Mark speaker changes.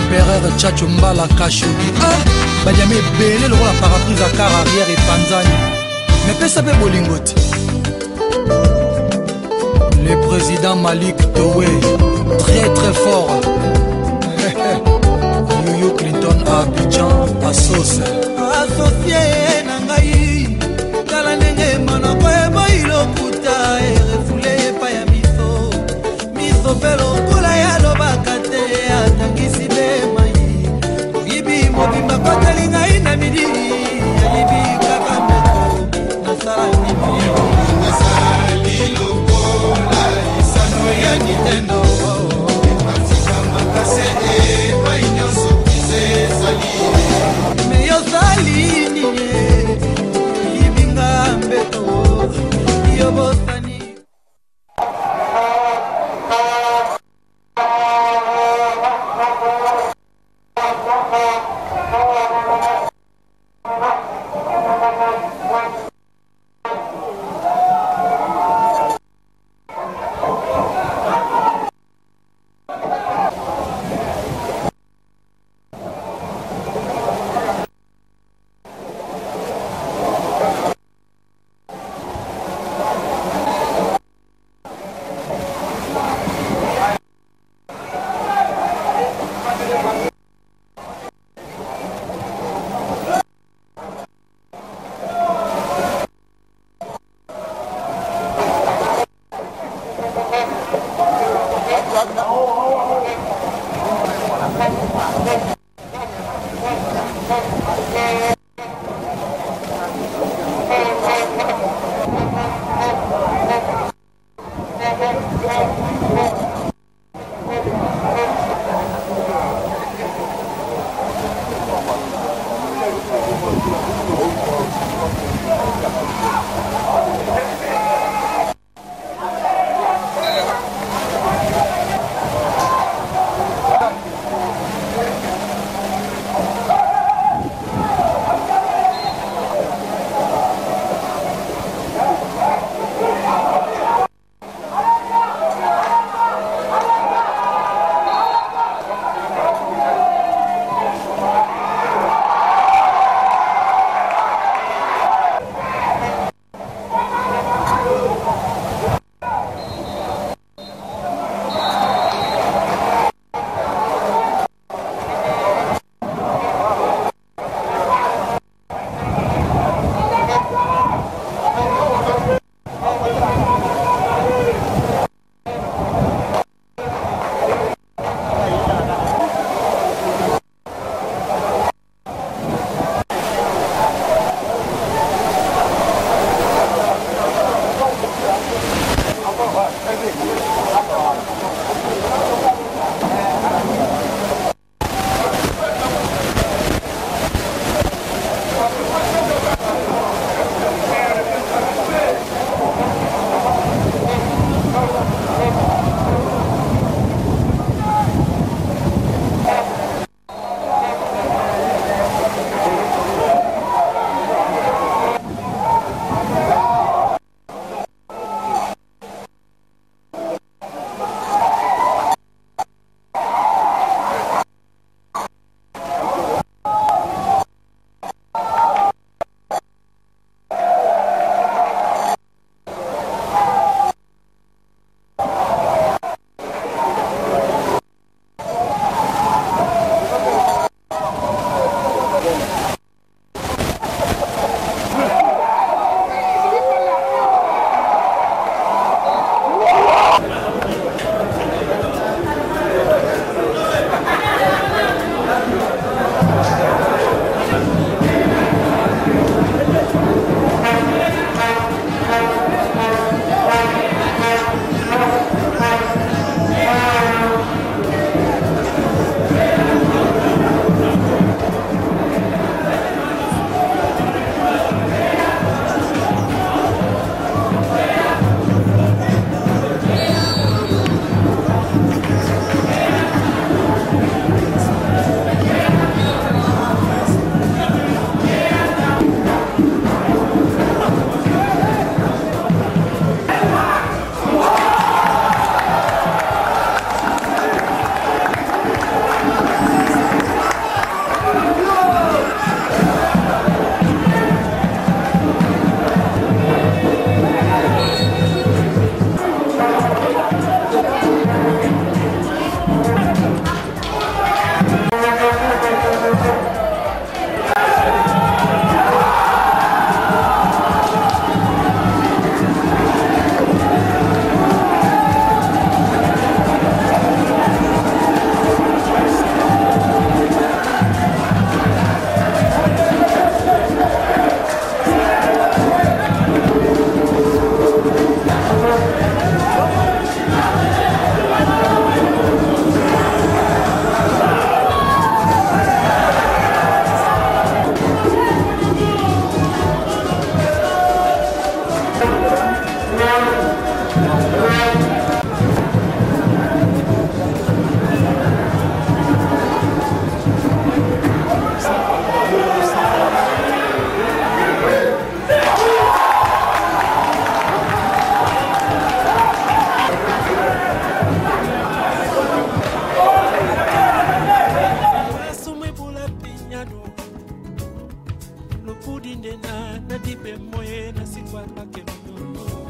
Speaker 1: l'empereur chacho mbala kashogi ah, badiama ebele lokola paraprise akar arrière epanzani mepesa mpe bolingo te le président malik towe très très fort yuyu clinton abidjan asos associé na nadibe moye nasikwa bakemino